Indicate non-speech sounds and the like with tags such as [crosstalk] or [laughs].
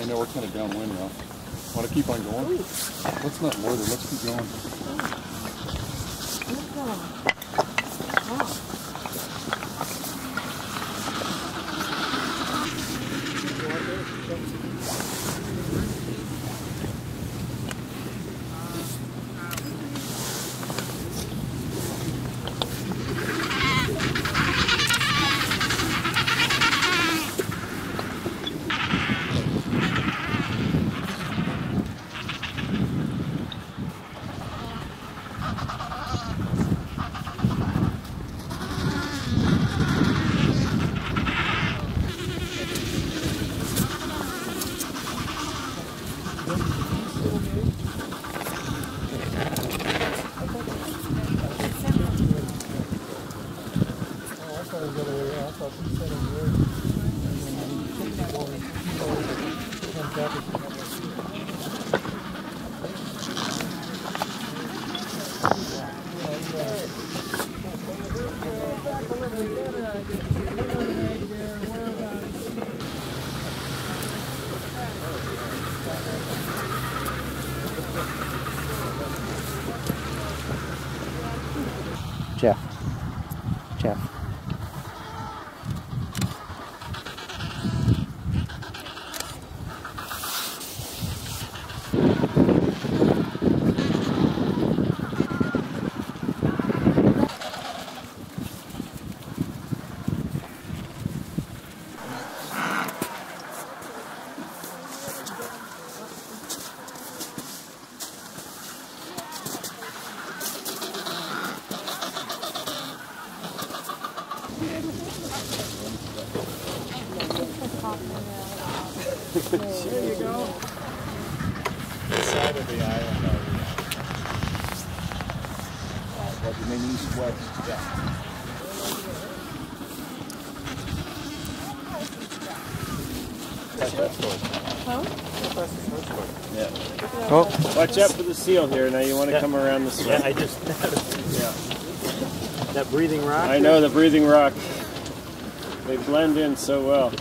I know we're kind of downwind now. Want to keep on going? Let's not loiter. Let's keep going. Jeff. Jeff. Side of the island we What, you mean east west? Yeah. Yeah. Oh, Watch out for the seal here. Now you want to come around the Yeah. I just [laughs] Yeah. that breathing rock. I know the breathing rock. They blend in so well.